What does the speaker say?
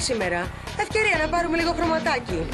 σήμερα. Ευκαιρία να πάρουμε λίγο χρωματάκι.